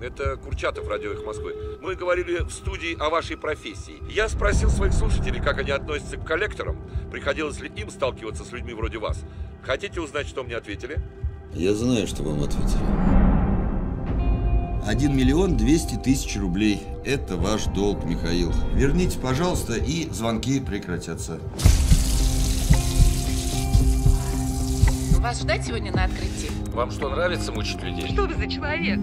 Это Курчатов, радио «Их Москвы». Мы говорили в студии о вашей профессии. Я спросил своих слушателей, как они относятся к коллекторам. Приходилось ли им сталкиваться с людьми вроде вас. Хотите узнать, что мне ответили? Я знаю, что вам ответили. Один миллион двести тысяч рублей. Это ваш долг, Михаил. Верните, пожалуйста, и звонки прекратятся. Вас ждать сегодня на открытии? Вам что, нравится мучить людей? Что вы за человек?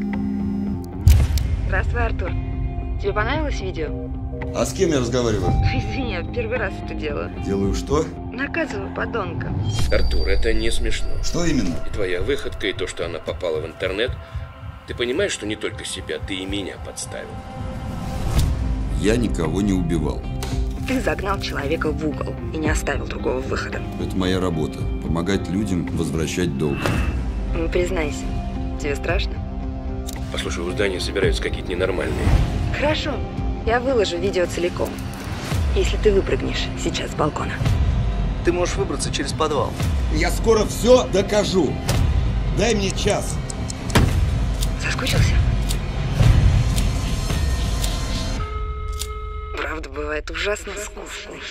Здравствуй, Артур. Тебе понравилось видео? А с кем я разговариваю? Извини, я первый раз это делаю. Делаю что? Наказываю подонка. Артур, это не смешно. Что именно? И твоя выходка, и то, что она попала в интернет. Ты понимаешь, что не только себя, ты и меня подставил. Я никого не убивал. Ты загнал человека в угол и не оставил другого выхода. Это моя работа. Помогать людям возвращать долг. Ну, признайся, тебе страшно? Послушай, у здания собираются какие-то ненормальные. Хорошо, я выложу видео целиком. Если ты выпрыгнешь сейчас с балкона. Ты можешь выбраться через подвал. Я скоро все докажу. Дай мне час. Соскучился? Правда бывает ужасно скучной.